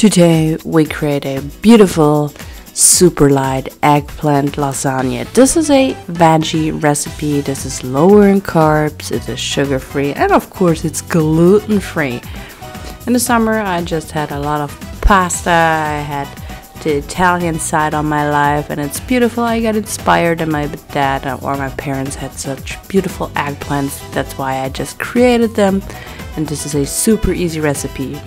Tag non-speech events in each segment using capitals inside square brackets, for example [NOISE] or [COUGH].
Today we create a beautiful super light eggplant lasagna. This is a veggie recipe. This is lower in carbs, it is sugar free, and of course it's gluten free. In the summer I just had a lot of pasta. I had the Italian side of my life and it's beautiful. I got inspired and my dad uh, or my parents had such beautiful eggplants. That's why I just created them and this is a super easy recipe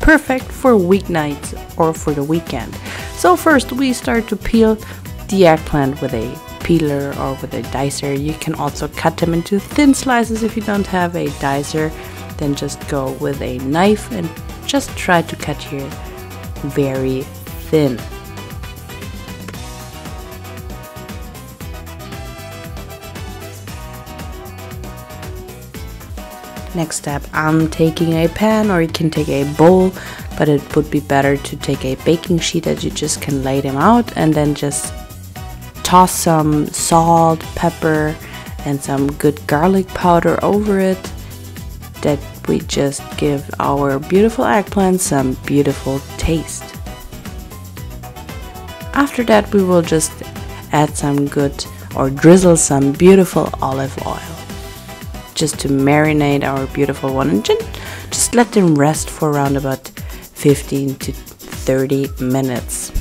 perfect for weeknights or for the weekend. So first we start to peel the eggplant with a peeler or with a dicer. You can also cut them into thin slices if you don't have a dicer. Then just go with a knife and just try to cut here very thin. Next step, I'm taking a pan or you can take a bowl, but it would be better to take a baking sheet that you just can lay them out and then just toss some salt, pepper, and some good garlic powder over it that we just give our beautiful eggplant some beautiful taste. After that we will just add some good or drizzle some beautiful olive oil just to marinate our beautiful one and just let them rest for around about 15 to 30 minutes.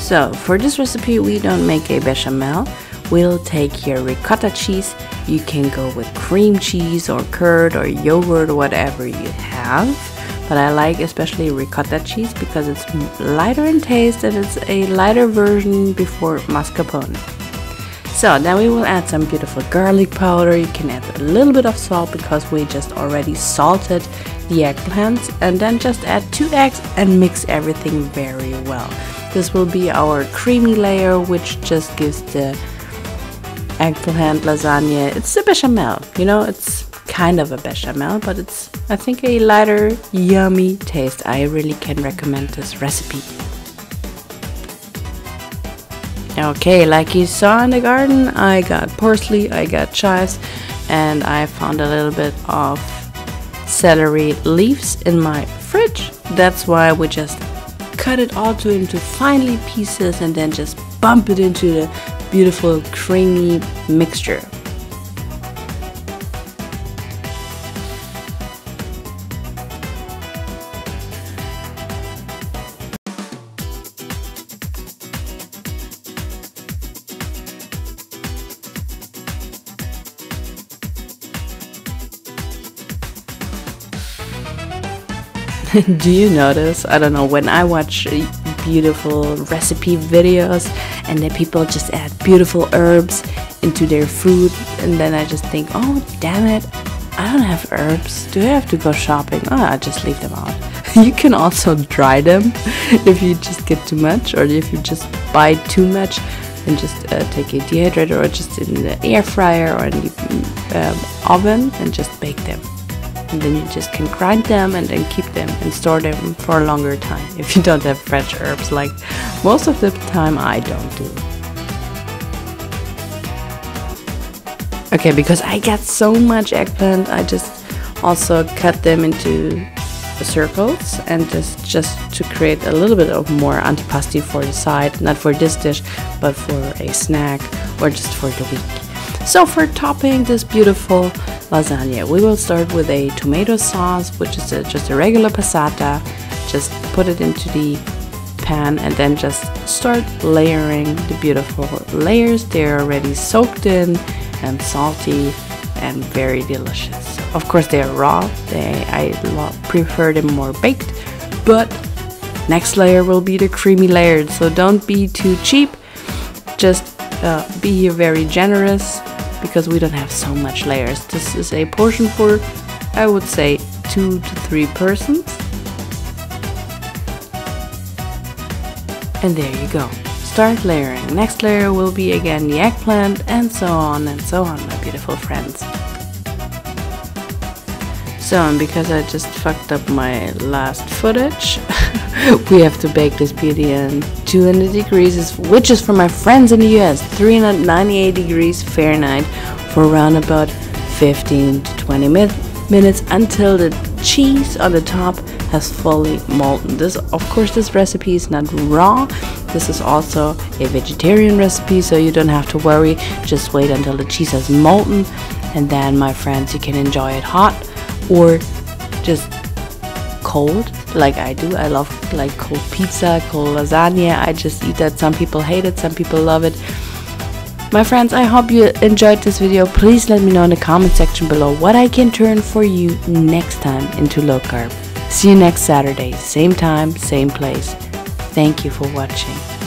So for this recipe we don't make a bechamel, we'll take your ricotta cheese, you can go with cream cheese or curd or yogurt or whatever you have but I like especially ricotta cheese because it's lighter in taste and it's a lighter version before mascarpone. So then we will add some beautiful garlic powder. You can add a little bit of salt because we just already salted the eggplants and then just add two eggs and mix everything very well. This will be our creamy layer which just gives the eggplant lasagna. It's a bechamel, you know, it's kind of a bechamel, but it's, I think, a lighter, yummy taste. I really can recommend this recipe. Okay, like you saw in the garden, I got parsley, I got chives, and I found a little bit of celery leaves in my fridge. That's why we just cut it all to into finely pieces and then just bump it into the beautiful creamy mixture. [LAUGHS] Do you notice? I don't know, when I watch beautiful recipe videos and then people just add beautiful herbs into their food, and then I just think, oh, damn it, I don't have herbs. Do I have to go shopping? Oh, I just leave them out. [LAUGHS] you can also dry them [LAUGHS] if you just get too much, or if you just buy too much, and just uh, take a dehydrator or just in the air fryer or in the um, oven and just bake them and then you just can grind them and then keep them and store them for a longer time if you don't have fresh herbs like most of the time I don't do. Okay, because I got so much eggplant, I just also cut them into circles and just just to create a little bit of more antipasti for the side, not for this dish, but for a snack or just for the week. So for topping this beautiful lasagna. We will start with a tomato sauce, which is a, just a regular passata. Just put it into the pan and then just start layering the beautiful layers. They're already soaked in and salty and very delicious. Of course, they are raw. They I prefer them more baked, but next layer will be the creamy layered. So don't be too cheap. Just uh, be very generous because we don't have so much layers. This is a portion for, I would say, two to three persons. And there you go. Start layering. Next layer will be again the eggplant and so on and so on, my beautiful friends. So, because I just fucked up my last footage, [LAUGHS] we have to bake this beauty in 200 degrees, which is for my friends in the US, 398 degrees Fahrenheit for around about 15 to 20 min minutes until the cheese on the top has fully molten. This, of course, this recipe is not raw. This is also a vegetarian recipe, so you don't have to worry. Just wait until the cheese has molten, and then, my friends, you can enjoy it hot or just cold like I do. I love like cold pizza, cold lasagna. I just eat that. Some people hate it, some people love it. My friends, I hope you enjoyed this video. Please let me know in the comment section below what I can turn for you next time into low carb. See you next Saturday, same time, same place. Thank you for watching.